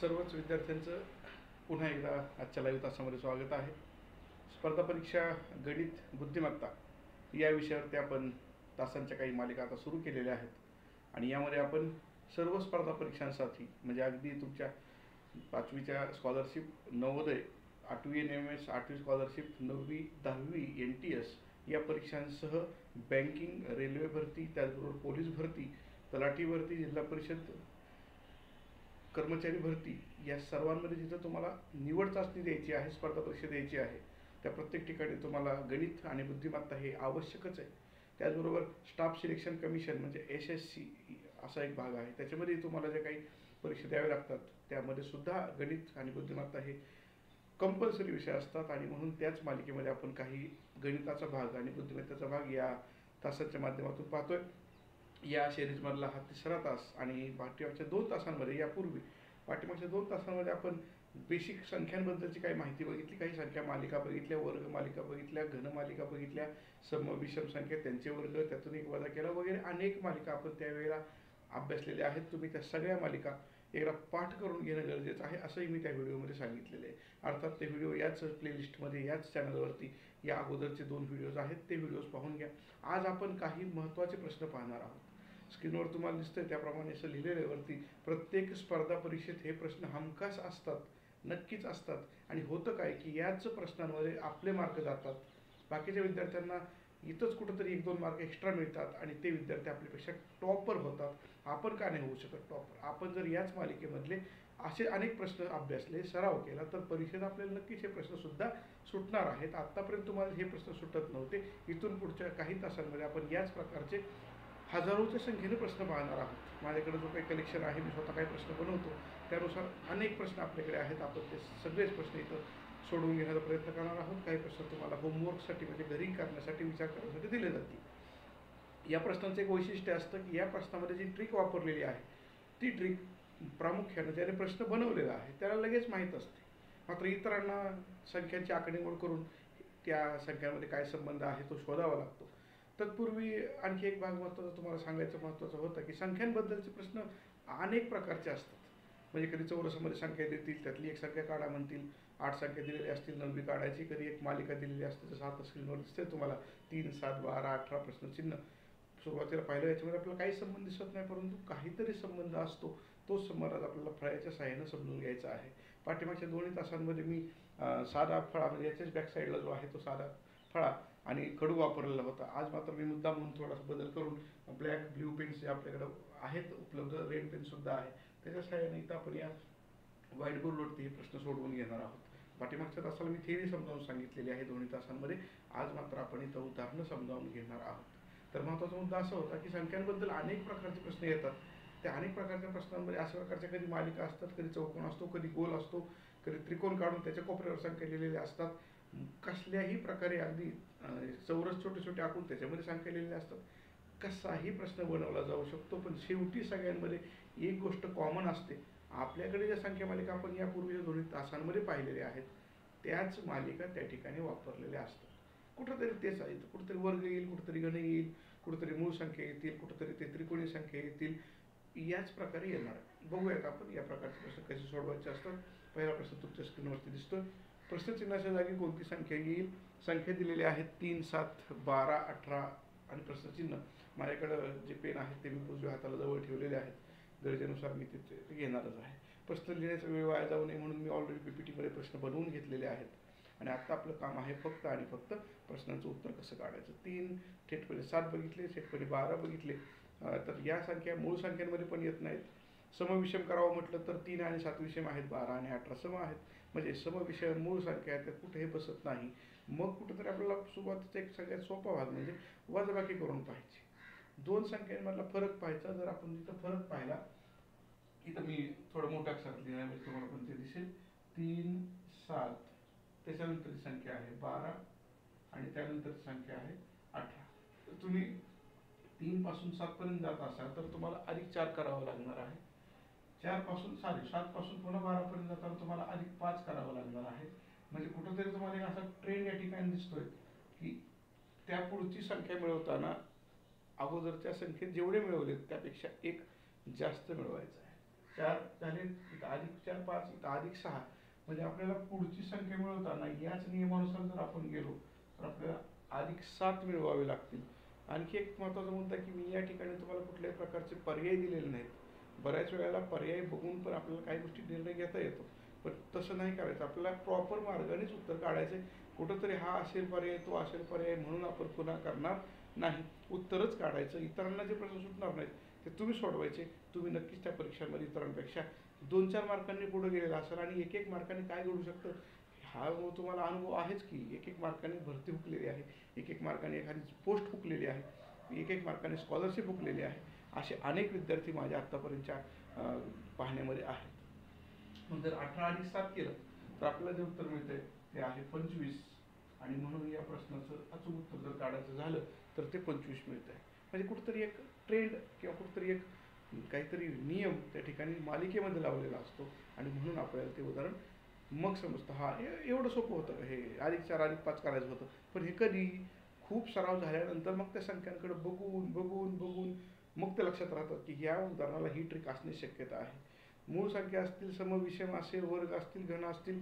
सर्वच विद्यार्थ्यांचं पुन्हा एकदा आजच्या लाईव्ह तासामध्ये स्वागत आहे. स्पर्धा परीक्षा गणित बुद्धिमत्ता या विषयावरती आपण तासांच्या काही मालिका आता सुरू केलेल्या आहेत. आणि यामध्ये आपण सर्व स्पर्धा परीक्षांसाठी म्हणजे अगदी तुमच्या पाचवीच्या स्कॉलरशिप नवोदय आठवी एन एम एस आठवी स्कॉलरशिप नववी दहावी एन टी एस या परीक्षांसह बँकिंग रेल्वे भरती त्याचबरोबर पोलीस भरती तलाठी भरती जिल्हा परिषद कर्मचारी भरती या सर्वांमध्ये जिथं तुम्हाला निवड चाचणी द्यायची आहे स्पर्धा परीक्षा द्यायची आहे त्या प्रत्येक ठिकाणी तुम्हाला गणित आणि बुद्धिमत्ता हे आवश्यकच आहे. त्याचबरोबर स्टाफ सिलेक्शन कमिशन म्हणजे एस एस सी असा एक भाग आहे. त्याच्यामध्ये तुम्हाला ज्या काही परीक्षा द्याव्या लागतात त्यामध्ये सुद्धा गणित आणि बुद्धिमत्ता हे कंपल्सरी विषय असतात आणि म्हणून त्याच मालिकेमध्ये आपण काही गणिताचा भाग आणि बुद्धिमत्तेचा भाग या तासाच्या माध्यमातून पाहतोय. या सिरीजमधला हा तिसरा तास आणि पाठीमागच्या दोन तासांमध्ये यापूर्वी पाठीमागच्या दोन तासांमध्ये आपण बेसिक संख्यांबद्दलची काही माहिती बघितली? काही संख्या मालिका बघितल्या वर्ग मालिका बघितल्या घन मालिका बघितल्या सम विषम संख्या त्यांचे वर्ग त्यातून एक वजा केला वगैरे. अनेक मालिका आपण त्यावेळेला अभ्यासलेल्या आहेत. तुम्ही त्या सगळ्या मालिका एकदा पाठ करून घेणं गरजेचं आहे असंही मी त्या व्हिडिओमध्ये सांगितलेलं आहे. अर्थात ते व्हिडिओ याच प्लेलिस्टमध्ये याच चॅनलवरती या अगोदरचे दोन व्हिडिओज आहेत ते व्हिडिओज पाहून घ्या. आज आपण काही महत्त्वाचे प्रश्न पाहणार आहोत. स्क्रीनवर तुम्हाला दिसतंय त्याप्रमाणे असं लिहिलेलं आहे वरती. प्रत्येक स्पर्धा परीक्षेत हे प्रश्न हमखास असतात नक्कीच असतात. आणि होतं काय की याच प्रश्नांमध्ये आपले मार्क जातात. बाकीच्या विद्यार्थ्यांना इथंच कुठंतरी एक दोन मार्क एक्स्ट्रा मिळतात आणि ते विद्यार्थी आपल्यापेक्षा टॉपर होतात. आपण का नाही होऊ शकत टॉपर? आपण जर याच मालिकेमधले असे अनेक प्रश्न अभ्यासले सराव केला तर परीक्षेत आपल्याला नक्कीच हे प्रश्नसुद्धा सुटणार आहेत. आत्तापर्यंत तुम्हाला हे प्रश्न सुटत नव्हते. इथून पुढच्या काही तासांमध्ये आपण याच प्रकारचे हजारोच्या संख्येने प्रश्न पाहणार आहोत. माझ्याकडे जो काही कलेक्शन आहे मी स्वतः काही प्रश्न बनवतो त्यानुसार अनेक प्रश्न आपल्याकडे आहेत. आपण ते सगळेच प्रश्न इथं सोडवून घेण्याचा प्रयत्न करणार आहोत. काही प्रश्न तुम्हाला होमवर्कसाठी म्हणजे घरी करण्यासाठी विचार करण्यासाठी दिले जातील. या प्रश्नांचं एक वैशिष्ट्य असतं की या प्रश्नामध्ये जी ट्रिक वापरलेली आहे ती ट्रिक प्रामुख्यानं ज्याने प्रश्न बनवलेला आहे त्याला लगेच माहीत असते. मात्र इतरांना संख्यांची आकडेमोड करून त्या संख्यांमध्ये काय संबंध आहे तो शोधावा लागतो. तत्पूर्वी आणखी एक भाग महत्त्वाचा तुम्हाला सांगायचं महत्त्वाचं होतं की संख्यांबद्दलचे प्रश्न अनेक प्रकारचे असतात. म्हणजे कधी चौरसामध्ये संख्या देतील त्यातली एक संख्या काढा म्हणतील आठ संख्या दिलेल्या असतील नववी काढायची कधी एक मालिका दिलेली असते जसं आता स्क्रीनवर दिसते तुम्हाला तीन सात बारा अठरा प्रश्नचिन्ह सुरुवातीला पाहिलं याच्यामध्ये आपल्याला काही संबंध दिसत नाही परंतु काहीतरी संबंध असतो. तो संबंध आपल्याला फळ्याच्या साह्यानं समजून घ्यायचा आहे. पाठीमागच्या दोन्ही तासांमध्ये मी साधा फळा म्हणजे याच्याच बॅक साईडला जो आहे तो साधा फळा आणि कडू वापरलेला होता. आज मात्र मी मुद्दा म्हणून थोडासा बदल करून ब्लॅक ब्ल्यू पेन्स जे आपल्याकडं आहेत उपलब्ध रेड पेनसुद्धा आहे. त्याच्या सहाय्याने इथं आपण या व्हाईट बोर्डवरती हे प्रश्न सोडवून घेणार आहोत. पाठीमागच्या तासाला मी थेरी समजावून सांगितलेली आहे दोन्ही तासांमध्ये. आज मात्र आपण इथं उदाहरणं समजावून घेणार आहोत. तर महत्त्वाचा मुद्दा असा होता की संख्यांबद्दल अनेक प्रकारचे प्रश्न येतात. त्या अनेक प्रकारच्या प्रश्नांमध्ये अशा प्रकारच्या कधी मालिका असतात कधी चौकोन असतो कधी गोल असतो कधी त्रिकोण काढून त्याच्या कोपऱ्यावर संख्या लिहिलेल्या असतात. कसल्याही प्रकारे अगदी चौरस छोटे छोटे आखून त्याच्यामध्ये सांगितलेले असतात. कसाही प्रश्न बनवला जाऊ शकतो पण शेवटी सगळ्यांमध्ये एक गोष्ट कॉमन असते. आपल्याकडे ज्या संख्या मालिका आपण यापूर्वीच्या दोन्ही तासांमध्ये पाहिलेल्या आहेत त्याच मालिका त्या ठिकाणी वापरलेल्या असतात. कुठंतरी तेच आहेत कुठंतरी वर्ग येईल कुठंतरी गण येईल कुठंतरी मूळ संख्या येतील कुठंतरी ते त्रिकोणी संख्या येतील याच प्रकारे येणार बघूयात आपण या प्रकारचे प्रश्न कसे सोडवायचे असतात. पहिला प्रश्न तुमच्या स्क्रीनवरती दिसतोय. प्रश्नचिन्हाच्या जागी कोणती संख्या येईल? संख्या दिलेली आहेत तीन सात बारा अठरा आणि प्रश्नचिन्ह. माझ्याकडं जे पेन आहेत ते मी उजव्या हाताला जवळ ठेवलेले आहेत. गरजेनुसार मी तिथे ते घेणारच आहे. प्रश्न लिहिण्याचा वेळ वाया जाऊ नये म्हणून मी ऑलरेडी पी पी टीमध्ये प्रश्न बनवून घेतलेले आहेत. आणि आत्ता आपलं काम आहे फक्त आणि फक्त प्रश्नांचं उत्तर कसं काढायचं? तीन थेटपणे सात बघितले थेटपणे बारा बघितले. तर या संख्या मूळ संख्यांमध्ये पण येत नाहीत. समविषम करावं म्हटलं तर तीन आणि सात विषम आहेत बारा आणि अठरा सम आहेत. म्हणजे समविषय मूळ संख्या आहेत त्यात कुठेही बसत नाही. मग कुठंतरी आपल्याला सुरुवातीचा एक सगळ्यात सोपा भाग म्हणजे वजाबाकी करून पाहिजे दोन संख्यांमधला फरक पाहायचा जर आपण तिथं फरक पाहिला इथं मी थोडं मोठ्या अक्षरात लिहिणार म्हणजे तुम्हाला पण ते दिसेल. तीन सात त्याच्यानंतरची संख्या आहे बारा आणि त्यानंतरची संख्या आहे अठरा. तर तुम्ही तीनपासून सातपर्यंत जात असाल तर तुम्हाला अधिक चार करावं लागणार आहे. चारपासून सॉरी सात पासून पुन्हा बारा पर्यंत जाताना तुम्हाला अधिक पाच करावं लागणार आहे. म्हणजे कुठंतरी तुम्हाला एक असा ट्रेंड या ठिकाणी दिसतोय की त्या पुढची संख्या मिळवताना अगोदरच्या संख्येत जेवढे मिळवले त्यापेक्षा एक जास्त मिळवायचं आहे. चार झाले इथं अधिक चार पाच इथं अधिक सहा. म्हणजे आपल्याला पुढची संख्या मिळवताना याच नियमानुसार जर आपण गेलो तर आपल्याला अधिक सात मिळवावे लागतील. आणखी एक महत्त्वाचा मुद्दा की मी या ठिकाणी तुम्हाला कुठल्याही प्रकारचे पर्याय दिलेले नाहीत. बऱ्याच वेळेला पर्याय बघून पण आपल्याला काही गोष्टी निर्णय घेता येतो. पण तसं नाही करायचं. आपल्याला प्रॉपर मार्गानेच उत्तर काढायचं कुठंतरी हा असेल पर्याय तो असेल पर्याय म्हणून आपण पुन्हा करणार नाही. उत्तरच काढायचं. इतरांना जे प्रश्न सुटणार नाहीत ते तुम्ही सोडवायचे. तुम्ही नक्कीच त्या परीक्षांमध्ये इतरांपेक्षा दोन चार मार्कांनी पुढे गेलेला असाल आणि एक एक मार्काने काय घडू शकतं? हा तुम्हाला अनुभव आहेच की एक एक मार्काने भरती हुकलेली आहे. एक एक मार्काने एखादी पोस्ट हुकलेली आहे. एक एक मार्काने स्कॉलरशिप हुकलेली आहे. असे अनेक विद्यार्थी माझ्या आत्तापर्यंतच्या पाहण्यामध्ये आहेत. मग जर अठरा आणि सात केलं तर आपल्याला जे उत्तर मिळतंय ते आहे पंचवीस. आणि म्हणून या प्रश्नाचं अचूक उत्तर जर काढायचं झालं तर ते पंचवीस मिळत आहे म्हणजे कुठंतरी एक ट्रेंड किंवा कुठंतरी एक काहीतरी नियम त्या ठिकाणी मालिकेमध्ये लावलेला असतो. आणि म्हणून आपल्याला ते उदाहरण मग समजतं. हा एवढं सोपं होतं. हे अधिक चार अधिक पाच करायचं होतं. पण हे कधी खूप सराव झाल्यानंतर मग त्या संख्यांकडे बघून बघून बघून मग ते लक्षात राहतं की ह्या उदाहरणाला ही ट्रिक असण्याची शक्यता आहे. मूळ संख्या असतील समविषम असेल वर्ग असतील घन असतील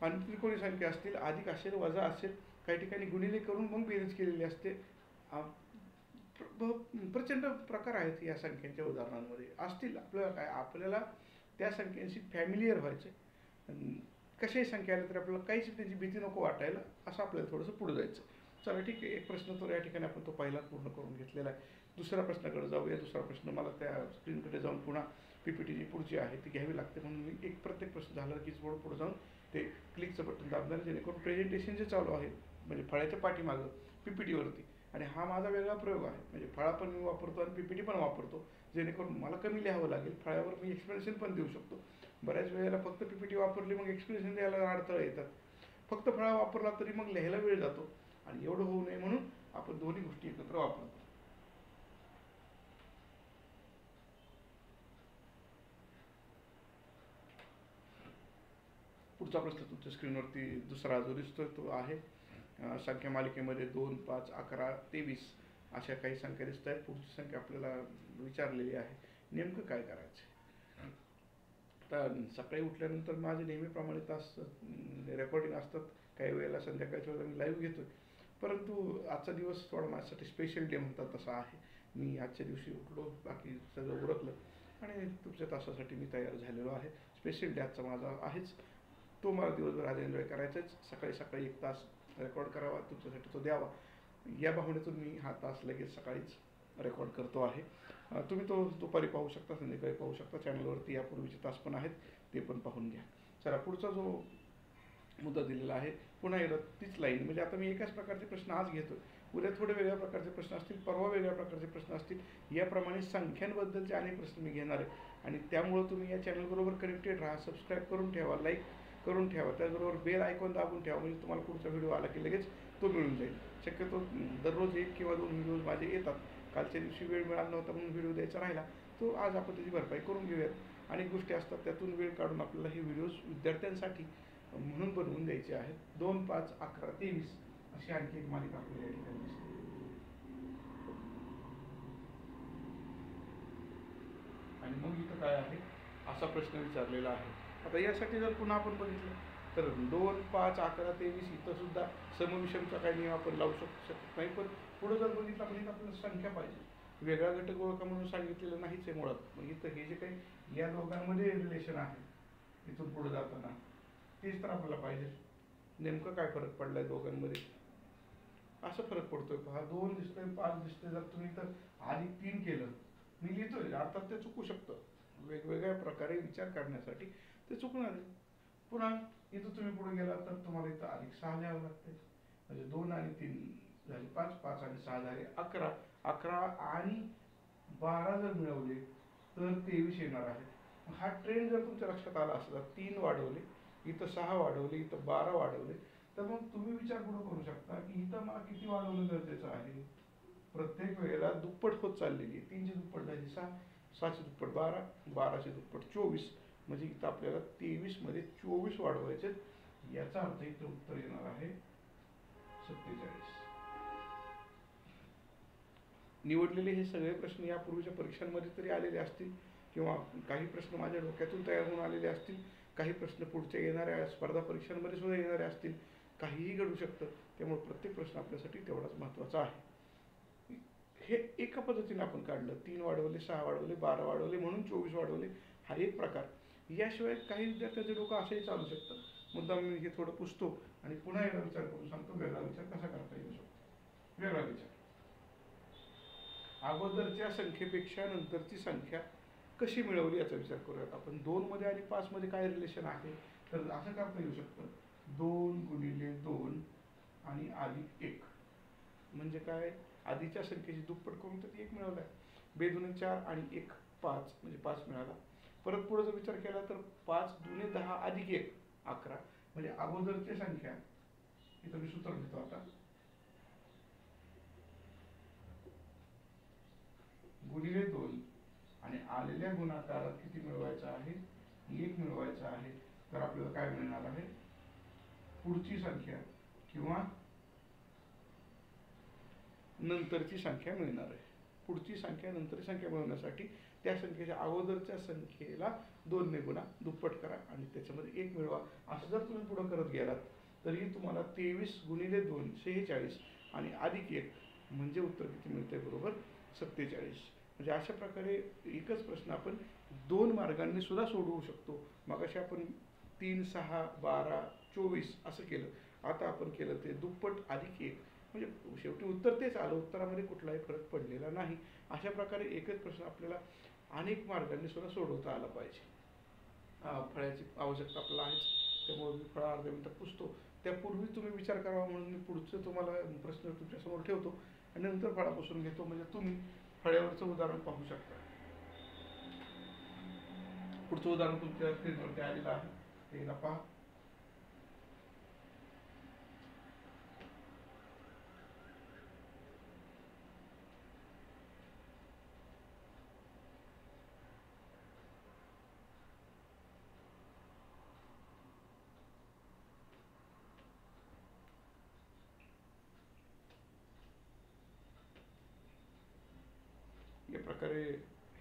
आणि त्रिकोणी संख्या असतील अधिक असेल वजा असेल काही ठिकाणी गुणिले करून मग बेरीज केलेली असते. प्रचंड प्रकार आहेत या संख्यांच्या उदाहरणांमध्ये. असतील आपल्याला काय आपल्याला त्या संख्यांशी फॅमिलियर व्हायचे कशाही संख्या आल्या तरी आपल्याला काहीच त्याची भीती नको वाटायला असं आपल्याला थोडंसं पुढे जायचं चला ठीक आहे एक प्रश्न तर या ठिकाणी आपण तो पहिला पूर्ण करून घेतलेला आहे. दुसऱ्या प्रश्नाकडे जाऊया. दुसरा प्रश्न मला त्या स्क्रीनकडे जाऊन पुन्हा पी पी टी जी पुढची आहे ती घ्यावी लागते. म्हणून मी एक प्रत्येक प्रश्न झाला की थोडं पुढे जाऊन ते क्लिकचं बटन दाबणार जेणेकरून प्रेझेंटेशन जे चालू आहे म्हणजे फळ्याच्या पाठीमागं पी पी टीवरती आणि हा माझा वेगळा प्रयोग आहे. म्हणजे फळा पण मी वापरतो आणि पी पी टी पण वापरतो. जेणेकरून मला कमी लिहावं लागेल. फळ्यावर मी एक्सप्लेनेशन पण देऊ शकतो. बऱ्याच वेळेला फक्त पी पी टी वापरली मग एक्सप्लेनेशन द्यायला अडथळा येतात. फक्त फळा वापरला तरी मग लिहायला वेळ जातो. आणि एवढं होऊ नये म्हणून आपण दोन्ही गोष्टी एकत्र वापरतो. पुढचा प्रश्न तुमच्या स्क्रीनवरती दुसरा जो दिसतोय तो आहे. संख्या मालिकेमध्ये दोन पाच अकरा तेवीस अशा काही संख्या दिसत आहेत. पुढची संख्या आपल्याला विचारलेली आहे. नेमकं काय करायचं तर सकाळी उठल्यानंतर माझे नेहमीप्रमाणे तास रेकॉर्डिंग असतात. काही वेळेला संध्याकाळच्या वेळेला मी लाईव्ह घेतोय. परंतु आजचा दिवस थोडा माझ्यासाठी स्पेशल डे म्हणतात तसा आहे. मी आजच्या दिवशी उठलो बाकी सगळं उरकलं आणि तुमच्या तासासाठी मी तयार झालेलो आहे. स्पेशल डे आजचा माझा आहेच. तो मला दिवसभर आज एन्जॉय करायचाच. सकाळी सकाळी एक तास रेकॉर्ड करावा तुमच्यासाठी तो द्यावा. या भावनेतून मी हा तास लगेच सकाळीच रेकॉर्ड करतो आहे. तुम्ही तो दुपारी पाहू शकता संध्याकाळी पाहू शकता. चॅनलवरती यापूर्वीचे तास पण आहेत ते पण पाहून घ्या. चला पुढचा जो मुद्दा दिलेला आहे पुन्हा एकदा तीच लाईन म्हणजे आता मी एकाच प्रकारचे प्रश्न आज घेतो उद्या थोडे वेगळ्या प्रकारचे प्रश्न असतील परवा वेगळ्या प्रकारचे प्रश्न असतील. याप्रमाणे संख्यांबद्दलचे अनेक प्रश्न मी घेणार आहे. आणि त्यामुळं तुम्ही या चॅनलबरोबर कनेक्टेड राहा सबस्क्राईब करून ठेवा लाईक करून ठेवा. त्याचबरोबर बेल आयकॉन दाबून ठेवा. म्हणजे तुम्हाला पुढचा व्हिडिओ आला की लगेच तो मिळून जाईल. शक्यतो दररोज एक किंवा दोन व्हिडिओज माझे येतात. कालच्या दिवशी वेळ मिळाला नव्हता म्हणून व्हिडिओ द्यायचा राहिला. तो आज आपण त्याची भरपाई करून घेऊयात. अनेक गोष्टी असतात. त्यातून वेळ काढून आपल्याला हे व्हिडिओज विद्यार्थ्यांसाठी म्हणून बनवून द्यायचे आहेत. दोन पाच अकरा तेवीस अशी आणखी एक मालिका आपल्याला या ठिकाणी दिसते. आणि मग इथं काय आहे? असा प्रश्न विचारलेला आहे. आता यासाठी जर पुन्हा आपण बघितलं तर दोन पाच अकरा तेवीस इथंसुद्धा समविषमचा काही नियम आपण लावू शकू शकत नाही. पण पुढं जर बघितलं म्हणजे आपल्याला संख्या पाहिजे. वेगळा घटक ओळखा म्हणून सांगितलेलं नाहीच आहे मुळात. मग इथं हे जे काही या दोघांमध्ये रिलेशन आहे इथून पुढे जाताना तेच तर आपल्याला पाहिजे. नेमकं काय फरक पडलाय दोघांमध्ये? असं फरक पडतोय पहा दोन दिसतोय पाच दिसतोय. जर तुम्ही तर आधी तीन केलं मी लिहितोय अर्थात ते चुकू शकतं. वेगवेगळ्या प्रकारे विचार करण्यासाठी ते चुकणार आहे पुन्हा इथं तुम्ही पुढे गेला तर तुम्हाला इथं अधिक सहा द्यावं लागते. म्हणजे दोन आणि तीन झाले पाच पाच आणि सहा झाले अकरा. अकरा आणि बारा जर मिळवले तर तेवीस येणार आहे. हा ट्रेंड जर तुमच्या लक्षात आला असला तीन वाढवले इथं सहा वाढवले इथं बारा वाढवले तर मग तुम्ही विचार पुढे करू शकता की इथं मला किती वाढवलं गरजेचं आहे? प्रत्येक वेळेला दुप्पट होत चाललेली आहे. तीनशे दुप्पट झाली सहा सहाशे दुप्पट बारा बाराशे दुप्पट चोवीस. म्हणजे इथं आपल्याला तेवीसमध्ये चोवीस वाढवायचे याचा अर्थ इथं उत्तर येणार आहे सत्तेचाळीस. निवडलेले हे सगळे प्रश्न यापूर्वीच्या परीक्षांमध्ये तरी आलेले असतील किंवा काही प्रश्न माझ्या डोक्यातून तयार होऊन आलेले असतील काही प्रश्न पुढच्या येणाऱ्या स्पर्धा परीक्षांमध्ये सुद्धा येणारे असतील काहीही घडू शकतं. त्यामुळे प्रत्येक प्रश्न आपल्यासाठी तेवढाच महत्त्वाचा आहे. हे एका पद्धतीने आपण काढलं. तीन वाढवले सहा वाढवले बारा वाढवले म्हणून चोवीस वाढवले. हा एक प्रकार. याशिवाय काही विद्यार्थ्यांचे डोकं असंही चालू शकतं. मुद्दाम मी हे थोडं पुसतो आणि पुन्हा एकदा विचार करून सांगतो वेगळा विचार कसा करता येऊ शकतो? वेगळा विचार. अगोदरच्या संख्येपेक्षा नंतरची संख्या कशी मिळवली याचा विचार करूयात. आपण दोन मध्ये आणि पाच मध्ये काय रिलेशन आहे? तर असं करता येऊ शकतं. दोन गुणिले दोन आणि अधिक एक. म्हणजे काय? आधीच्या संख्येची दुप्पट करून तर एक मिळवलं आहे बेदोन चार आणि एक पाच म्हणजे पाच मिळाला. परत पुढे जर विचार केला तर पाच दुने दहा अधिक एक अकरा. म्हणजे अगोदरची संख्या इथं मी सूत्र घेतो आता. गुणिले दोन आणि आलेल्या गुणाकारात किती मिळवायचा आहे? एक मिळवायचा आहे. तर आपल्याला काय मिळणार आहे? पुढची संख्या किंवा नंतरची संख्या मिळणार आहे. पुढची संख्या नंतर संख्या मिळवण्यासाठी त्या संख्येच्या अगोदरच्या संख्येला दोनने गुणा दुप्पट करा आणि त्याच्यामध्ये एक मिळवा. असं जर तुम्ही पुढं करत गेलात तरी तुम्हाला तेवीस गुणिले दोन शेहेचाळीस आणि अधिक एक म्हणजे उत्तर किती मिळतंय बरोबर? सत्तेचाळीस. म्हणजे अशा प्रकारे एकच प्रश्न आपण दोन मार्गांनी सुद्धा सोडवू शकतो. मग आपण तीन सहा बारा चोवीस असं केलं. आता आपण केलं ते दुप्पट अधिक एक. म्हणजे शेवटी उत्तर तेच आलं. उत्तरामध्ये कुठलाही फरक पडलेला नाही. अशा प्रकारे एकच प्रश्न आपल्याला अनेक मार्गांनी सुद्धा सोडवता आला पाहिजे. फळ्याची आवश्यकता आपल्याला आहेच. त्यामुळे मी फळा अर्ध्या मिनिटात पुसतो. त्यापूर्वी तुम्ही विचार करावा म्हणून मी पुढचं तुम्हाला प्रश्न तुमच्यासमोर ठेवतो. आणि नंतर फळापासून घेतो. म्हणजे तुम्ही फळ्यावरचं उदाहरण पाहू शकता. पुढचं उदाहरण तुमच्या स्क्रीनवरती आलेलं आहे. एकदा पहा या प्रकारे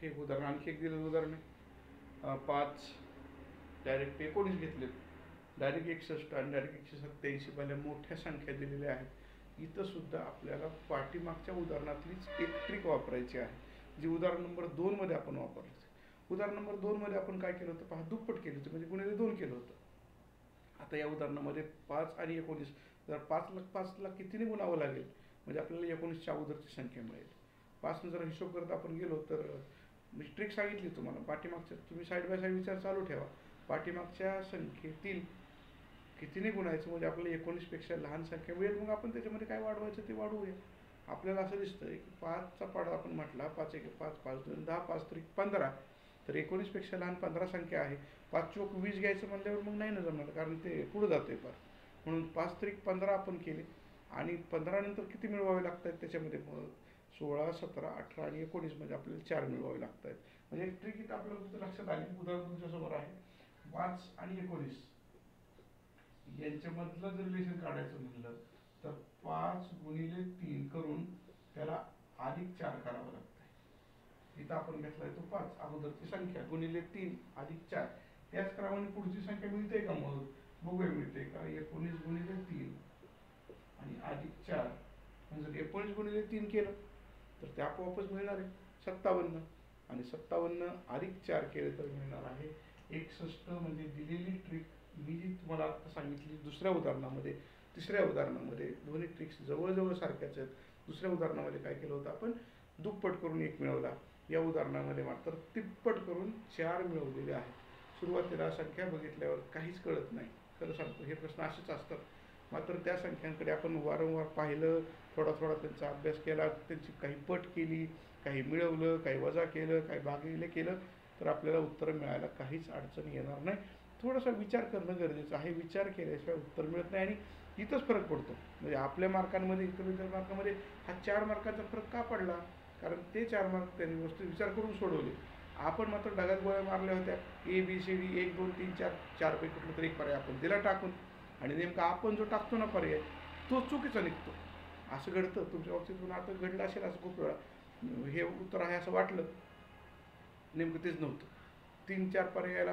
हे उदाहरण आणखी एक दिलेलं उदाहरण आहे. पाच डायरेक्ट एकोणीस घेतलेत. डायरेक्ट एकसष्ट आणि डायरेक्ट एकशे सत्त्याऐंशी पहिल्या मोठ्या संख्या दिलेल्या आहेत. इथंसुद्धा आपल्याला पाठीमागच्या उदाहरणातलीच एक ट्रिक वापरायची आहे. जी उदाहरण नंबर दोनमध्ये आपण वापरली उदाहरण नंबर दोनमध्ये आपण काय केलं होतं? पहा दुप्पट केलं होतं. म्हणजे गुणिले दोन केलं होतं. आता या उदाहरणामध्ये पाच आणि एकोणीस जर पाच लाख पाच लाख कितीने गुणावं लागेल? म्हणजे आपल्याला एकोणीसच्या अगोदरची संख्या मिळेल. पासून जर हिशोब करत आपण गेलो तर मी ट्रिक सांगितली तुम्हाला. पाठीमागच्या तुम्ही साईड बाय साईड विचार चालू ठेवा. पाठीमागच्या संख्येतील कितीने गुणायचं? म्हणजे आपल्याला एकोणीसपेक्षा लहान संख्या मिळेल. मग आपण त्याच्यामध्ये काय वाढवायचं ते वाढवूया. आपल्याला असं दिसतंय की पाचचा पाडा आपण म्हटला. पाच एक पाच पाच दोन दहा पाच तरी पंधरा. तर एकोणीसपेक्षा लहान पंधरा संख्या आहे. पाच चोक वीस घ्यायचं म्हणल्यावर मग नाही ना जमणार कारण ते पुढं जातं आहे फार. म्हणून पाच त्रिक पंधरा आपण केले. आणि पंधरानंतर किती मिळवावे लागतात त्याच्यामध्ये? सोळा सतरा अठरा आणि एकोणीस म्हणजे आपल्याला चार मिळवावे लागत आहेत म्हणजे ट्रिक इथं आपल्याला लक्षात आली उदाहरण तुमच्यासमोर आहे. पाच आणि एकोणीस. यांच्यामधलं जर रिलेशन काढायचं म्हणलं तर पाच गुणिले तीन करून त्याला अधिक चार करावं लागतंय. इथं आपण घेतलाय तो पाच अगोदरची संख्या गुणिले तीन अधिक चार. त्याच क्रमाने पुढची संख्या मिळते का मग? बघूया मिळते. का एकोणीस गुणिले तीन आणि अधिक चार. म्हणजे एकोणीस गुणिले तीन केलं. तर ते आपोआपच मिळणार आहे. सत्तावन्न. आणि सत्तावन्न अधिक चार केले तर मिळणार आहे. एकसष्ट म्हणजे दिलेली ट्रिक मी जी तुम्हाला आता सांगितली दुसऱ्या उदाहरणामध्ये. तिसऱ्या उदाहरणामध्ये दोन्ही ट्रिक्स जवळजवळ सारख्याच आहेत. दुसऱ्या उदाहरणामध्ये काय केलं होतं आपण? दुप्पट करून एक मिळवला. या उदाहरणामध्ये मात्र तिप्पट करून चार मिळवलेले आहेत. सुरुवातीला संख्या बघितल्यावर काहीच कळत नाही. खरं सांगतो हे प्रश्न असेच असतात. मात्र त्या संख्यांकडे आपण वारंवार पाहिलं थोडा थोडा त्यांचा अभ्यास केला त्यांची काही पट केली काही मिळवलं काही वजा केलं काही भागिले केलं तर आपल्याला उत्तर मिळायला काहीच अडचण येणार नाही. थोडासा विचार करणं गरजेचं आहे. विचार केल्याशिवाय उत्तर मिळत नाही आणि इथंच फरक पडतो. म्हणजे आपल्या मार्कांमध्ये इतर इतर मार्कामध्ये हा चार मार्काचा फरक का पडला? कारण ते चार मार्क त्यांनी वस्तू विचार करून सोडवले. आपण मात्र ढगात गोळ्या मारल्या होत्या. ए बी सी डी एक दोन तीन चार चारपैकी कुठलं तरी एक पर्याय आपण दिला टाकून. आणि नेमका आपण जो टाकतो ना पर्याय तो चुकीचा निघतो. असं घडतं तुमच्या बाबतीत पण आता घडलं असेल असं खूप वेळा. हे उत्तर आहे असं वाटलं. नेमकं तेच नव्हतं. तीन चार पर्यायाला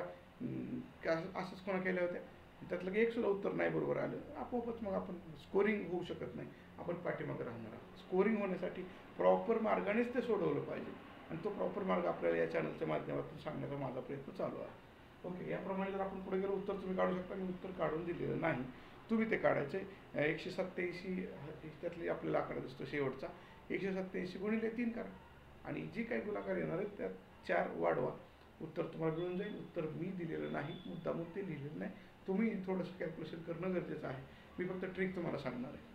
असंच कोणा केल्या होत्या. त्यातलं एक सुद्धा उत्तर नाही बरोबर आलं. आपोआपच मग आपण स्कोरिंग होऊ शकत नाही. आपण पाठीमागे राहणार आहोत. स्कोरिंग होण्यासाठी प्रॉपर मार्गानेच ते सोडवलं पाहिजे. आणि तो प्रॉपर मार्ग आपल्याला या चॅनलच्या माध्यमातून सांगण्याचा माझा प्रयत्न चालू आहे. ओके याप्रमाणे जर आपण पुढे गेलो उत्तर तुम्ही काढू शकता. मी उत्तर काढून दिलेलं नाही. तुम्ही ते काढायचे. एकशे सत्याऐंशी त्यातली आपल्याला आकडा दिसतो शेवटचा. एकशे सत्याऐंशी गुणिले तीन करा. आणि जी काही गुणाकार येणार आहेत त्यात चार वाढवा. उत्तर तुम्हाला मिळून जाईल. उत्तर मी दिलेलं नाही. मुद्दा मुद्दे लिहिलेलं नाही. तुम्ही थोडंसं कॅल्क्युलेशन करणं गरजेचं आहे. मी फक्त ट्रिक तुम्हाला सांगणार आहे.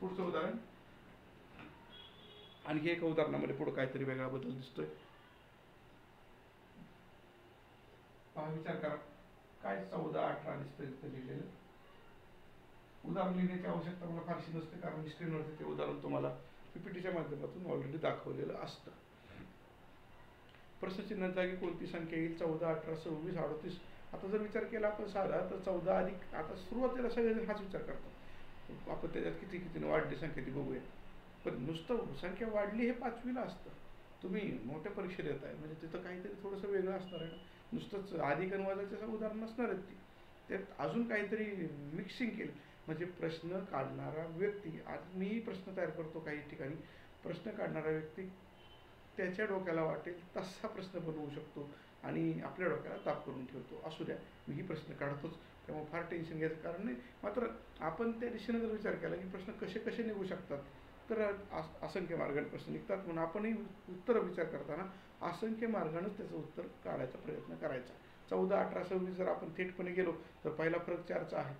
पुढचं उदाहरण. आणखी एका उदाहरणामध्ये पुढं काहीतरी वेगळा बदल दिसतोय. विचार करा. काय चौदा अठरा दिसतं इथं लिहिलेलं? उदाहरण लिहिण्याची आवश्यकता मला फारशी नसते कारण मी स्क्रीनवरती ते उदाहरण तुम्हाला पीपीटीच्या माध्यमातून ऑलरेडी दाखवलेलं असतं. प्रश्नचिन्ह जागी कोणती संख्या येईल? चौदा अठरा सव्वीस अडतीस. आता जर विचार केला आपण साधा तर चौदा अधिक आता सुरुवातीला सगळेजण हाच विचार करतात. आपण त्याच्यात किती कितीने वाढली संख्या ती बघूया. पण नुसतं संख्या वाढली हे पाचवीला असतं. तुम्ही मोठ्या परीक्षेत येत आहे म्हणजे तिथं काहीतरी थोडंसं वेगळं असणार आहे ना? नुसतंच अधिक आणि वजाचं उदाहरण नसणार आहेत ती. त्यात अजून काहीतरी मिक्सिंग केलं. म्हणजे प्रश्न काढणारा व्यक्ती. आज मीही प्रश्न तयार करतो काही ठिकाणी. प्रश्न काढणारा व्यक्ती त्याच्या डोक्याला वाटेल तसा प्रश्न बनवू शकतो आणि आपल्या डोक्याला ताप करून ठेवतो. असू द्या मीही प्रश्न काढतोच. त्यामुळे फार टेन्शन घ्यायचं कारण नाही. मात्र आपण त्या दिशेने जर विचार केला की प्रश्न कसे कसे निघू शकतात तर असंख्य मार्गाने प्रश्न निघतात. म्हणून आपणही उत्तर विचार करताना असंख्य मार्गानेच त्याचं उत्तर काढायचा प्रयत्न करायचा. चौदा अठरा सव्वीस जर आपण थेटपणे गेलो तर पहिला फरक चारचा आहे.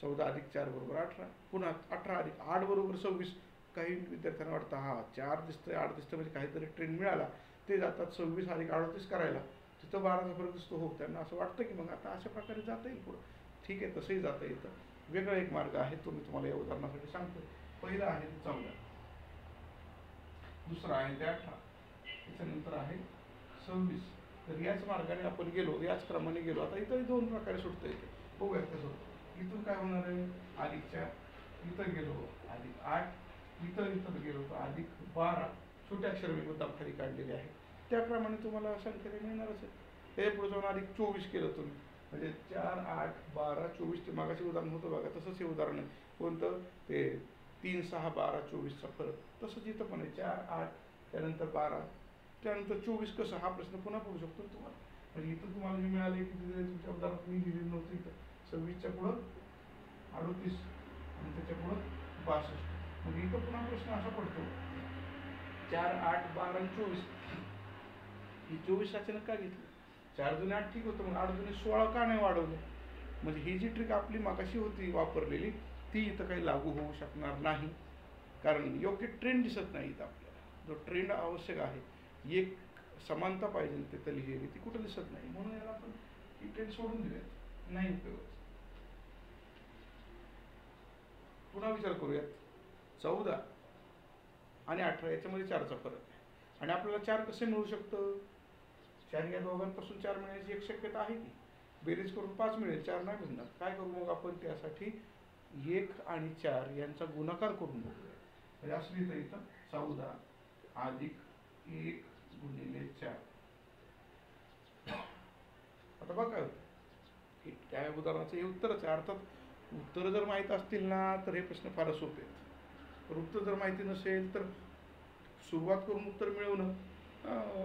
चौदा अधिक चार बरोबर अठरा. पुन्हा अठरा अधिक आठ बरोबर सव्वीस. काही विद्यार्थ्यांना वाटतं हा चार दिसतंय आठ दिसतंय म्हणजे काहीतरी ट्रेंड मिळाला. ते जातात सव्वीस अधिक अडतीस करायला. तिथं बाराचा फरक दिसतो हो त्यांना असं वाटतं की मग आता अशा प्रकारे जाता येईल पुढं. ठीक आहे तसंही जाता येतं. वेगळा एक मार्ग आहे तो मी तुम्हाला या उदाहरणासाठी सांगतो पहिला आहे ते चौदा. दुसरा आहे ते अठरा. त्याच्यानंतर आहे सव्वीस. तर याच मार्गाने आपण गेलो याच क्रमाने गेलो. आता इथं दोन प्रकारे सुटता येते. बघूया कसं होतं. इथून काय होणार आहे? अधिकच्या इथं गेलो अधिक आठ. इथं इथं गेलो तर अधिक बारा. छोट्या अक्षर मी मुद्दाम खाली काढलेले आहे. त्याप्रमाणे तुम्हाला संख्या मिळणारच आहे. हे पुढे जाऊन अधिक चोवीस केलं तुम्ही. म्हणजे चार आठ बारा चोवीस ते मागाशी उदाहरण होतं बघा. तसंच हे उदाहरण आहे. कोणतं? ते तीन सहा बारा चोवीसचा फरक. तसंच इथं पण आहे. चार आठ त्यानंतर बारा. त्यानंतर चोवीस कसं? हा प्रश्न पुन्हा पडू शकतो तुम्हाला? म्हणजे इथं तुम्हाला जे मिळाले की तुमच्या उदाहरणात मी लिहिलेलं नव्हतं इथं. सव्वीसच्या पुढं अडतीस आणि त्याच्या पुढं बासष्ट. म्हणजे इथं पुन्हा प्रश्न असा पडतो. चार आठ बारा आणि चोवीस. ही चोवीस अचानक का घेतली? चार जुने आठ ठीक होतं मग आठ जुने सोळा का नाही वाढवलं? म्हणजे ही जी ट्रिक आपली मागाशी होती वापरलेली ती इथं काही लागू होऊ शकणार नाही. कारण योग्य ट्रेंड दिसत नाही इथं आपल्याला. जो ट्रेंड आवश्यक आहे एक समानता पाहिजे तिथं लिहिलेली ती कुठं दिसत नाही. म्हणून याला आपण ही ट्रेंड सोडून देऊयात नाही उपयोग. पुन्हा विचार करूयात चौदा आणि अठरा याच्यामध्ये चारचा फरक आहे. आणि आपल्याला चार कसे मिळू शकतं? चार या दोघांपासून चार मिळण्याची एक शक्यता आहे की? बेरीज करून पाच मिळेल चार नाही मिळणार. काय करू मग आपण त्यासाठी एक आणि चार यांचा गुणाकार करून बघूया. म्हणजे असं लिहितं इथं चौदा अधिक एक गुणिले चार. आता बघा काय त्या उदाहरणाचं हे उत्तरच आहे. अर्थात उत्तरं जर माहीत असतील ना तर हे प्रश्न फारच सोपे आहेत. पण उत्तर जर माहिती नसेल तर सुरुवात करून उत्तर मिळवणं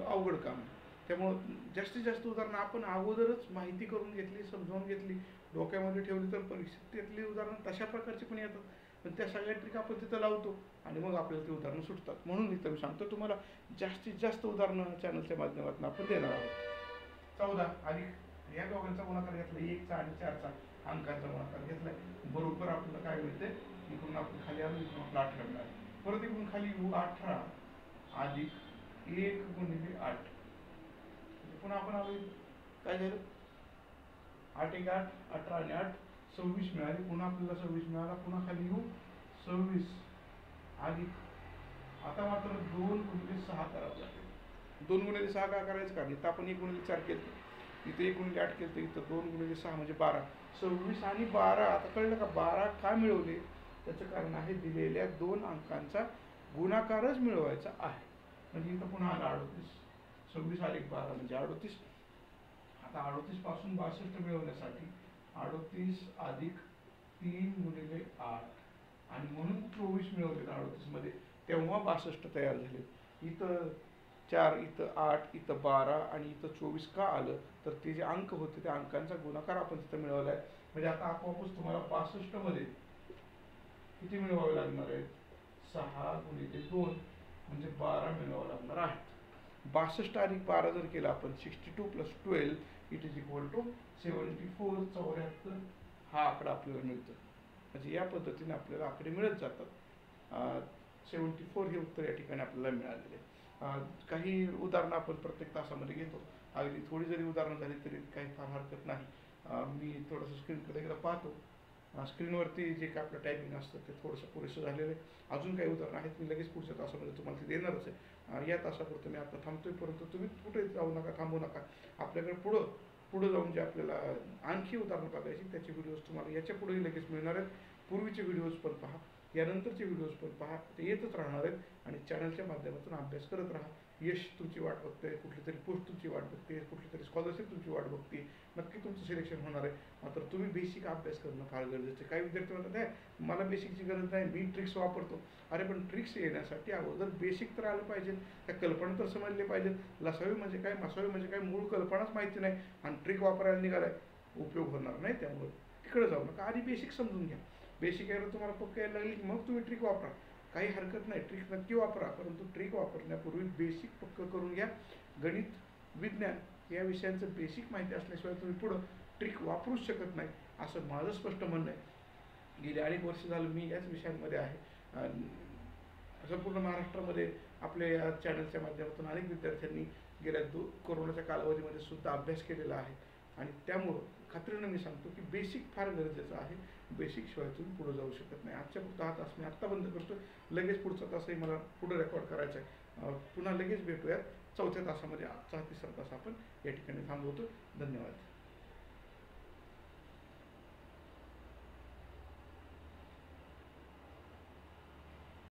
अवघड काम आहे. त्यामुळं जास्तीत जास्त उदाहरणं आपण अगोदरच माहिती करून घेतली समजावून घेतली डोक्यामध्ये ठेवली तर परीक्षेतली उदाहरणं तशा प्रकारची पण येतात. पण त्या सगळ्या ट्रिक आपण तिथं लावतो आणि मग आपल्याला ती उदाहरणं सुटतात. म्हणून इथं मी सांगतो तुम्हाला जास्तीत जास्त उदाहरणं चॅनलच्या माध्यमातून आपण देणार आहोत. चौदा अधिक या दोघांचा गुणाकार घेतला एकचा आणि चारचा. अंकाचा वाकार घेतलाय. बरोबर आपल्याला काय मिळते इकडून आपण खाली आलो इकडून आपला अठरा मिळाला परत इकडून खाली येऊ अठरा अधिक एक गुणिले आठ. म्हणजे पुन्हा आपण आलो काय झालं? आठ एक आठ अठरा आणि आठ सव्वीस मिळाली. पुन्हा आपल्याला सव्वीस मिळाला. पुन्हा खाली येऊ सव्वीस अधिक. आता मात्र दोन गुणिले सहा करावं लागेल. दोन गुणिले सहा का करायचं? कारण इथं आपण एक गुणिले चार केलं इथं एक गुणिले आठ केलं इथं दोन गुणिले सहा म्हणजे बारा. सव्वीस आणि बारा आता कळलं का? बारा का मिळवले? त्याचं कारण आहे दिलेल्या दोन अंकांचा गुणाकारच मिळवायचा आहे. म्हणजे इथं पुन्हा आला अडतीस. सव्वीस अधिक बारा म्हणजे अडोतीस. आता अडोतीसपासून बासष्ट मिळवण्यासाठी अडोतीस अधिक तीन गुणिले आठ. आणि म्हणून चोवीस मिळवले अडोतीसमध्ये. तेव्हा बासष्ट तयार झाले. इथं चार इथं आठ इथं बारा आणि इथं चोवीस का आलं? तर ते जे अंक होते त्या अंकांचा गुणाकार आपण तिथं मिळवला आहे म्हणजे आता आपोआपच तुम्हाला बासष्टमध्ये किती मिळवावे लागणार आहेत? सहा गुणिले दोन म्हणजे बारा मिळवावं लागणार आहेत बासष्ट अधिक बारा जर केलं आपण sixty two plus twelve it is equal to seventy four चौऱ्याहत्तर. हा आकडा आपल्याला मिळतो. म्हणजे या पद्धतीने आपल्याला आकडे मिळत जातात. सेवन्टी फोर हे उत्तर या ठिकाणी आपल्याला मिळालेले आहे. काही उदाहरणं आपण प्रत्येक तासामध्ये घेतो. अगदी थोडी जरी उदाहरणं झाली तरी काही फार हरकत नाही. मी थोडंसं स्क्रीनकडे एकदा पाहतो. स्क्रीनवरती जे काय आपलं टायपिंग असतं ते थोडंसं पुरेसं झालेलं आहे. अजून काही उदाहरणं आहेत मी लगेच पुढच्या तासामध्ये तुम्हाला ते देणारच आहे. या तासापुरतं मी आता थांबतोय परंतु तुम्ही कुठे जाऊ नका थांबू नका. आपल्याकडे पुढं पुढं जाऊन जे आपल्याला आणखी उदाहरणं बघायची त्याचे व्हिडिओज तुम्हाला याच्या पुढेही लगेच मिळणार आहेत. पूर्वीचे व्हिडिओज पण पहा. यानंतरचे व्हिडिओज पण पहा ते येतच राहणार आहेत आणि चॅनलच्या माध्यमातून अभ्यास करत राहा. यश तुमची वाट बघते कुठली तरी पोस्ट तुमची वाट बघते कुठली तरी स्कॉलरशिप तुमची वाट बघते नक्की तुमचं सिलेक्शन होणार आहे. मात्र तुम्ही बेसिक अभ्यास करणं फार गरजेचं आहे. काही विद्यार्थी म्हणतात आहे मला बेसिकची गरज नाही मी ट्रिक्स वापरतो. अरे पण ट्रिक्स येण्यासाठी अगोदर बेसिक तर आलं पाहिजे. त्या कल्पना तर समजले पाहिजेत. लसावी म्हणजे काय मसावी म्हणजे काय मूळ कल्पनाच माहिती नाही. आणि ट्रिक वापरायला निघालाय. उपयोग होणार नाही त्यामुळे. तिकडे जाऊ नका. आधी बेसिक समजून घ्या. बेसिक यायला तुम्हाला पक्क यायला लागली की मग तुम्ही ट्रिक वापरा. काही हरकत नाही. ट्रिक नक्की वापरा परंतु ट्रिक वापरण्यापूर्वी बेसिक पक्क करून घ्या. गणित विज्ञान या विषयांचं बेसिक माहिती असल्याशिवाय तुम्ही पुढं ट्रिक वापरूच शकत नाही असं माझं स्पष्ट म्हणणं आहे. गेली अनेक वर्ष झालं मी याच विषयांमध्ये आहे. संपूर्ण महाराष्ट्रामध्ये आपल्या या चॅनलच्या माध्यमातून अनेक विद्यार्थ्यांनी गेल्या दो कोरोनाच्या कालावधीमध्ये सुद्धा अभ्यास केलेला आहे. आणि त्यामुळं खात्रीनं मी सांगतो की बेसिक फार गरजेचं आहे. बेसिक शिवाय तुम्ही पुढे जाऊ शकत नाही. आजच्या फक्त हा तास मी आत्ता बंद करतो लगेच पुढचा तासही मला पुढं रेकॉर्ड करायचा आहे पुन्हा लगेच भेटूयात. चौथ्या तासामध्ये आजचा तिसरा तास आपण या ठिकाणी थांबवतो धन्यवाद.